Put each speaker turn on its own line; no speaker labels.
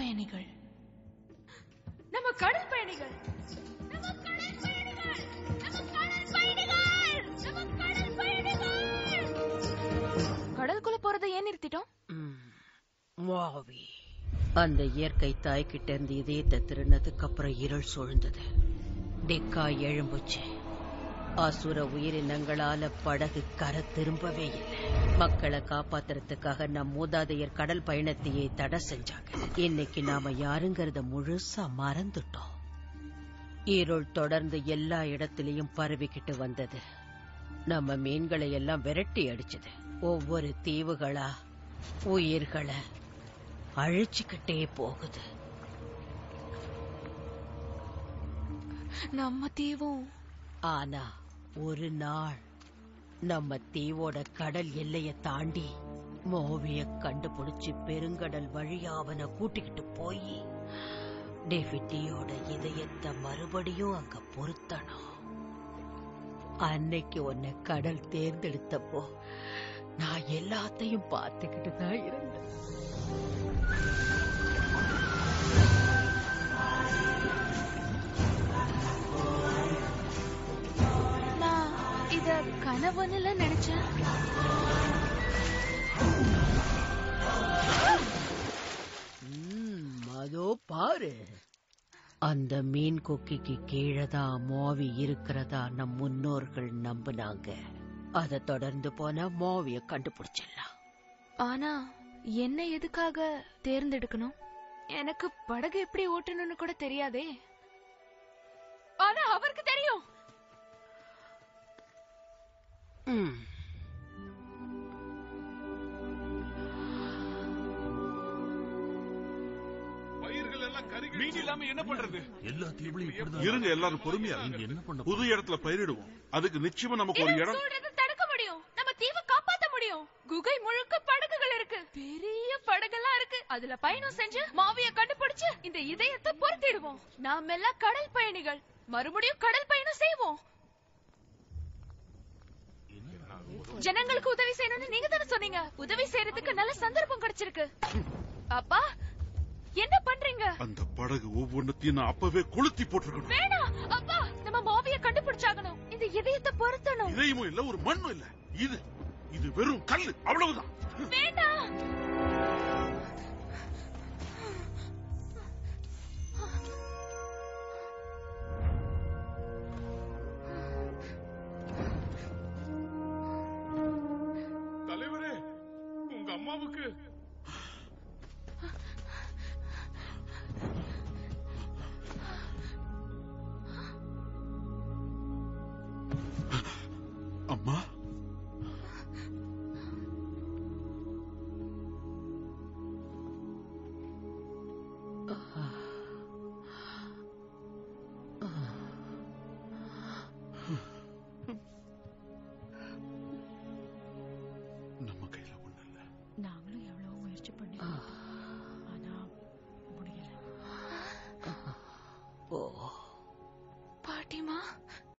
பயணிகள் நம்ம கடல் பயணிகள் நம்ம கடல் பயணிகள் நம்ம கடல் பயணிகள் நம்ம கடல் பயணிகள் கடலுக்குள்ள போறதை ஏன் நிறுத்திட்டோம்?
அந்த இயற்கை தாய்கிட்ட இருந்து இதயத்தை திருனதுக்கு அப்புறம் இருள் சூழ்ந்தது. டெக்கா எழும்புச்சு. அசுர உயிரினங்களால படகு கரை திரும்பவே இல்லை. மக்களை காப்பாத்துறதுக்காக நம் மூதாதையர் கடல் பயணத்தையே தடை செஞ்சாங்க. இன்னைக்கு நாம யாருங்கிறத முழுசா மறந்துட்டோம். இருள் தொடர்ந்து எல்லா இடத்திலையும் பரவிக்கிட்டு வந்தது. நம்ம மீன்களை எல்லாம் விரட்டி அடிச்சது. ஒவ்வொரு தீவுகளா உயிர்களை அழிச்சுக்கிட்டே போகுது.
நம்ம தீவும்.
ஆனா ஒரு நாள் நம்ம தீவோட கடல் எல்லைய தாண்டி மோவிய கண்டுபிடிச்சு பெருங்கடல் வழியா அவனை கூட்டிக்கிட்டு போய் டெவிட்டியோட இதயத்தை மறுபடியும் அங்க பொருத்தணும். அன்னைக்கு உன்னை கடல் தேர்ந்தெடுத்தப்போ நான் எல்லாத்தையும் பார்த்துக்கிட்டு தான் இருந்தேன்.
கனவுன்னு நினைச்சேன்.
அதோ பாரு. அந்த மீன் கொக்கிக்கு கீழே தான் மோவி இருக்கிறதா நம் முன்னோர்கள் நம்பினாங்க. அதை தொடர்ந்து போனா மோவிய கண்டுபிடிச்சிடலாம்.
ஆனா என்ன எதுக்காக தேர்ந்தெடுக்கணும்? எனக்கு படகு எப்படி ஓட்டணும்னு கூட தெரியாதே. ஆனா அவருக்கு தெரியும்.
என்ன பண்றது?
எல்லா
இருங்க எல்லாரும் பொறுமையா
என்ன பண்ண
புது இடத்துல பயிரிடுவோம். அதுக்கு நிச்சயமா நமக்கு ஒரு இடம்.
தடுக்க முடியும். நம்ம தீவை காப்பாத்த முடியும். குகை முழுக்க படகுகள் இருக்கு. பெரிய படகெல்லாம் இருக்கு. அதுல பயணம் செஞ்சு மாவிய கண்டுபிடிச்சு இந்த இதயத்தை பொருத்திடுவோம். நாம எல்லாம் கடல் பயணிகள். மறுபடியும் கடல் பயணம் செய்வோம். ஜனங்களுக்கு உதவி செய்யணும்னு நீங்க தானே சொன்னீங்க. உதவி செய்யறதுக்கு நல்ல சந்தர்ப்பம் கிடைச்சிருக்கு. அப்பா என்ன பண்றீங்க?
அந்த படகு ஒவ்வொன்னத்தையும் நான் அப்பவே கொளுத்தி போட்டிருக்கணும்.
வேணாம். அப்பா நம்ம மாவிய கண்டுபிடிச்சாகணும். இந்த இதயத்தை பொருத்தணும்.
இதயமும் இல்ல ஒரு மண்ணும் இல்ல. இது இது வெறும் கல்லு. அவ்வளவுதான்.
வேண்டாம்
Бабуке! Ама? Ага. 啊